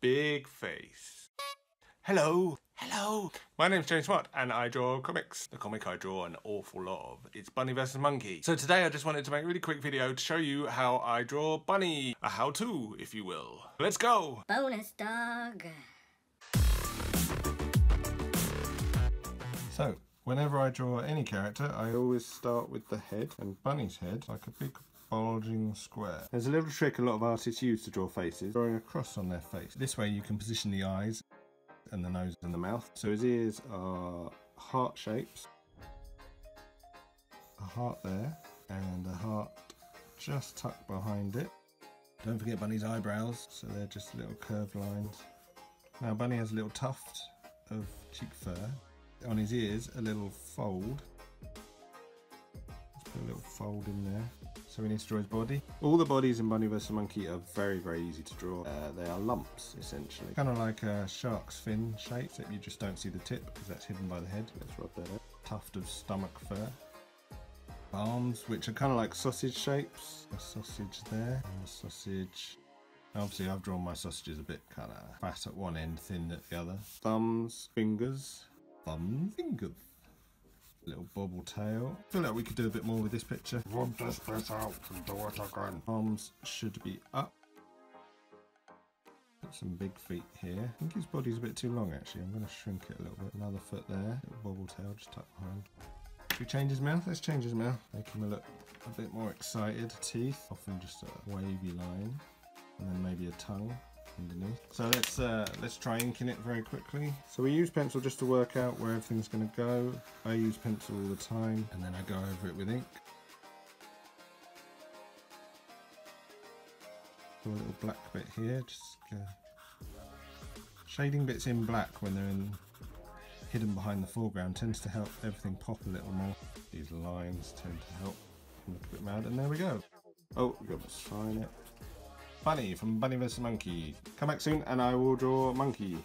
big face. Hello, hello. My name's Jamie Smart and I draw comics. The comic I draw an awful lot of. It's Bunny vs. Monkey. So today I just wanted to make a really quick video to show you how I draw Bunny. A how-to, if you will. Let's go. Bonus dog. So, whenever I draw any character, I always start with the head, and Bunny's head, like a big bulging square. There's a little trick a lot of artists use to draw faces, drawing a cross on their face. This way you can position the eyes and the nose and the mouth. So his ears are heart shapes, a heart there, and a heart just tucked behind it. Don't forget Bunny's eyebrows, so they're just little curved lines. Now Bunny has a little tuft of cheek fur on his ears a little fold. Let's put a little fold in there. So we need to draw his body. All the bodies in Bunny vs Monkey are very, very easy to draw. Uh, they are lumps, essentially. Kind of like a shark's fin shape, except you just don't see the tip because that's hidden by the head. Let's rub that out. Tuft of stomach fur. Arms, which are kind of like sausage shapes. A sausage there, and a sausage Obviously I've drawn my sausages a bit kind of fat at one end, thin at the other. Thumbs, fingers, thumb fingers. Little bobble tail. I feel like we could do a bit more with this picture. Rub this bit out and do it again. Arms should be up. Got some big feet here. I think his body's a bit too long actually. I'm going to shrink it a little bit. Another foot there. Little bobble tail just tucked behind. Should we change his mouth? Let's change his mouth. Make him look a bit more excited. Teeth, often just a wavy line. And then maybe a tongue underneath. So let's uh, let's try inking it very quickly. So we use pencil just to work out where everything's going to go. I use pencil all the time and then I go over it with ink. a little black bit here, just uh, shading bits in black when they're in hidden behind the foreground tends to help everything pop a little more. These lines tend to help look a bit mad, and there we go. Oh, we've got to sign it. Bunny from Bunny vs Monkey. Come back soon and I will draw Monkey.